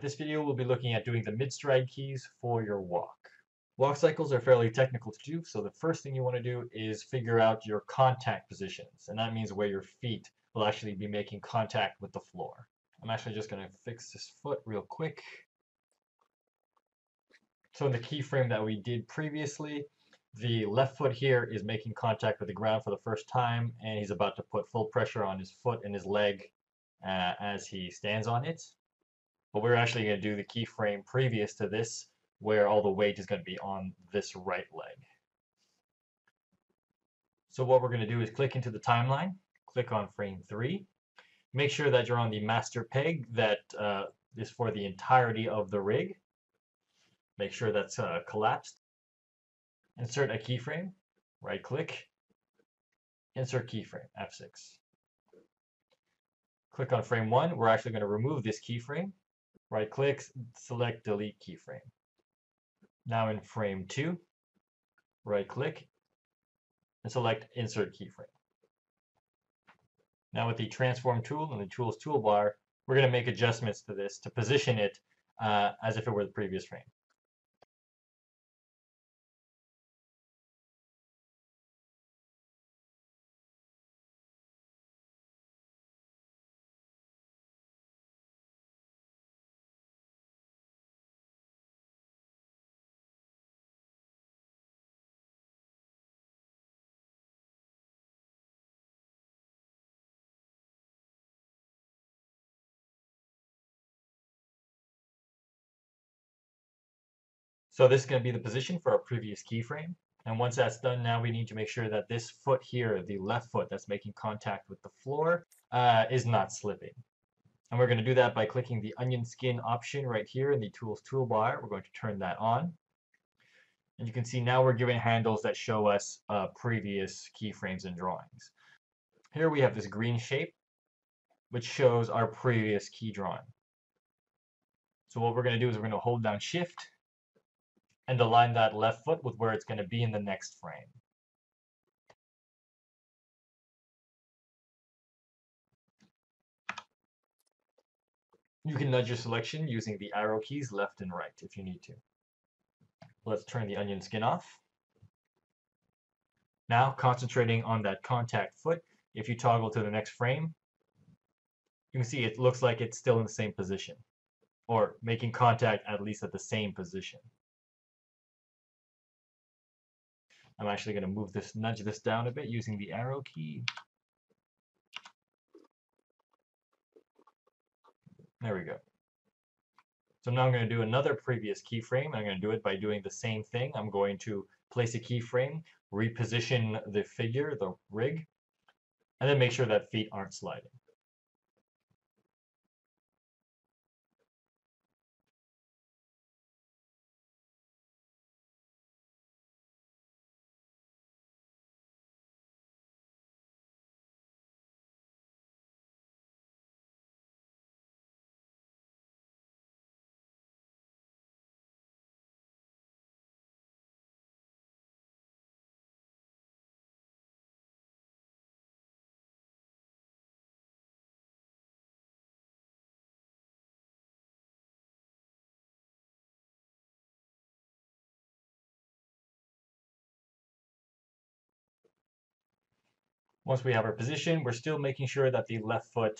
This video we'll be looking at doing the mid-stride keys for your walk. Walk cycles are fairly technical to do, so the first thing you want to do is figure out your contact positions, and that means where your feet will actually be making contact with the floor. I'm actually just going to fix this foot real quick. So in the keyframe that we did previously, the left foot here is making contact with the ground for the first time, and he's about to put full pressure on his foot and his leg uh, as he stands on it. But we're actually going to do the keyframe previous to this, where all the weight is going to be on this right leg. So what we're going to do is click into the timeline, click on frame 3, make sure that you're on the master peg that uh, is for the entirety of the rig. Make sure that's uh, collapsed. Insert a keyframe, right click, insert keyframe, F6. Click on frame 1, we're actually going to remove this keyframe. Right click, select delete keyframe. Now in frame 2, right click, and select insert keyframe. Now with the transform tool and the tools toolbar, we're going to make adjustments to this to position it uh, as if it were the previous frame. So this is going to be the position for our previous keyframe. And once that's done, now we need to make sure that this foot here, the left foot that's making contact with the floor, uh, is not slipping. And we're going to do that by clicking the onion skin option right here in the Tools toolbar. We're going to turn that on. And you can see now we're given handles that show us uh, previous keyframes and drawings. Here we have this green shape, which shows our previous key drawing. So what we're going to do is we're going to hold down Shift and align that left foot with where it's going to be in the next frame. You can nudge your selection using the arrow keys left and right if you need to. Let's turn the onion skin off. Now, concentrating on that contact foot, if you toggle to the next frame, you can see it looks like it's still in the same position, or making contact at least at the same position. I'm actually going to move this, nudge this down a bit using the arrow key. There we go. So now I'm going to do another previous keyframe. I'm going to do it by doing the same thing. I'm going to place a keyframe, reposition the figure, the rig, and then make sure that feet aren't sliding. Once we have our position, we're still making sure that the left foot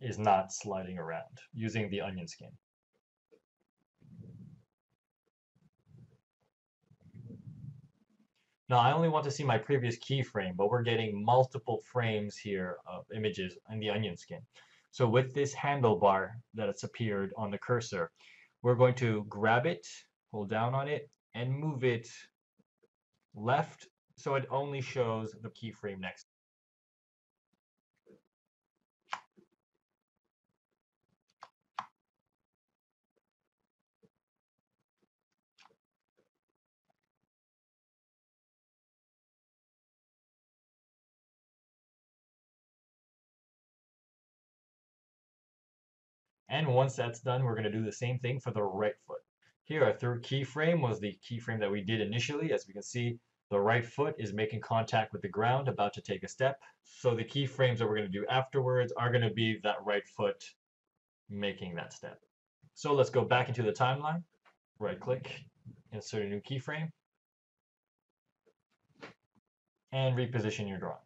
is not sliding around using the onion skin. Now I only want to see my previous keyframe, but we're getting multiple frames here of images in the onion skin. So with this handlebar that's appeared on the cursor, we're going to grab it, hold down on it, and move it left so it only shows the keyframe next. And once that's done, we're going to do the same thing for the right foot. Here, our third keyframe was the keyframe that we did initially. As we can see, the right foot is making contact with the ground, about to take a step. So the keyframes that we're going to do afterwards are going to be that right foot making that step. So let's go back into the timeline, right click, insert a new keyframe, and reposition your drawing.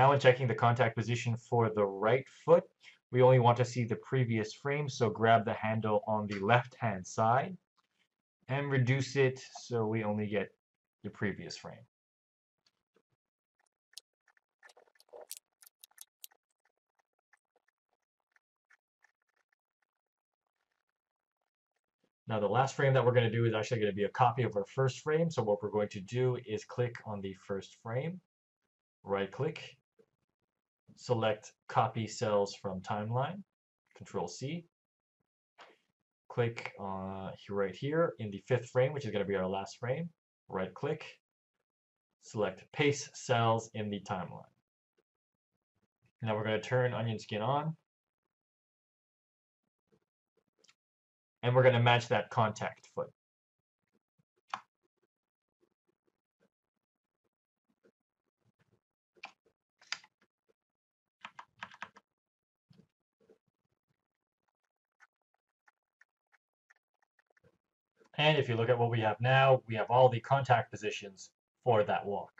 Now when checking the contact position for the right foot, we only want to see the previous frame, so grab the handle on the left-hand side and reduce it so we only get the previous frame. Now the last frame that we're going to do is actually going to be a copy of our first frame. So what we're going to do is click on the first frame, right click, select copy cells from timeline, control C. Click uh, right here in the fifth frame, which is going to be our last frame, right click, select paste cells in the timeline. Now we're going to turn onion skin on. And we're going to match that contact foot. And if you look at what we have now, we have all the contact positions for that walk.